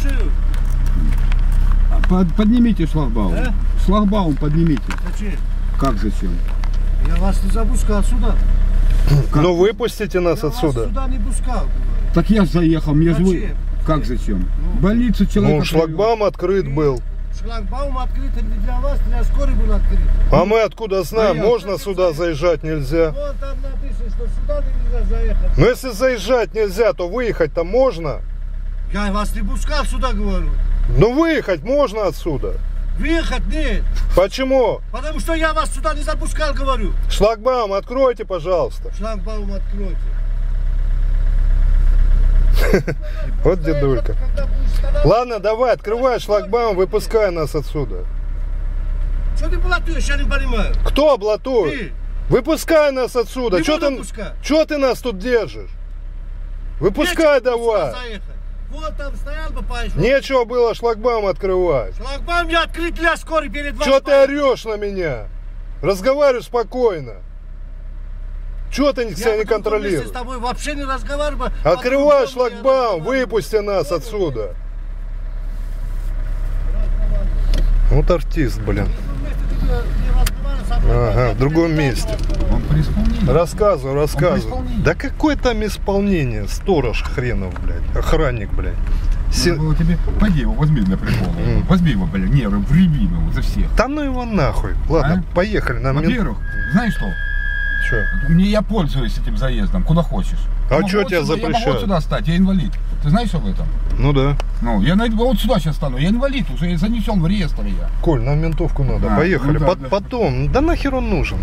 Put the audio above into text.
слушаю. Под- поднимите шлагбаум. Да? Шлагбаум поднимите. Зачем? Как зачем? Я вас не запускал сюда. Ну выпустите нас Я вас отсюда. сюда не пускал. Так я заехал, мне же вы... Как зачем? Больницу человека... Ну шлагбаум открыт был. Шлагбаум открыт не для вас, для скорой был открыт. А мы откуда знаем, А я- можно сюда заезжать нельзя. Вот там написано, что сюда нельзя заехать. Но если заезжать нельзя, то выехать-то можно. Я вас не пускал сюда, говорю. Ну выехать можно отсюда. Въехать нет. Почему? Потому что я вас сюда не запускал, говорю. Шлагбаум откройте, пожалуйста. Шлагбаум откройте. Вот дедулька. Ладно, давай, открывай шлагбаум, выпускай нас отсюда. Что ты блатуешь, я не понимаю. Кто блатует? Ты. Выпускай нас отсюда. Буду ты, ты нас тут держишь? Выпускай Нечего давай. заехать. Вот там стоял бы поешь. Нечего было шлагбаум открывать. Шлагбаум я открыт для скорой перед вами. Че ты орешь на меня? Разговаривай спокойно. Чего ты себя не с контролируешь? тобой вообще не разговариваю. Открывай А я шлагбаум, выпусти нас отсюда. Вот артист, блин. Ага, в другом месте. Он при исполнении. Рассказывай, рассказывай. исполнении. Да какое там исполнение? Сторож хренов, блядь. Охранник, блядь. Се- было тебе... Пойди его возьми для прикола. Мгм. Возьми его, блядь, нервы, вреби его за всех. Да ну его нахуй. Ладно, А? поехали. Нам Во-первых, знаешь что? Чё? Мне я пользуюсь этим заездом, куда хочешь. А вот тебя сюда- Я могу запрещают? вот сюда стать, я инвалид. Ты знаешь об этом? Ну да. Ну, я на- вот сюда сейчас стану, я инвалид уже, я занесен в реестр я. Коль, нам ментовку надо. А, Поехали. ну да, Пот- да. Потом. Да нахер он нужен?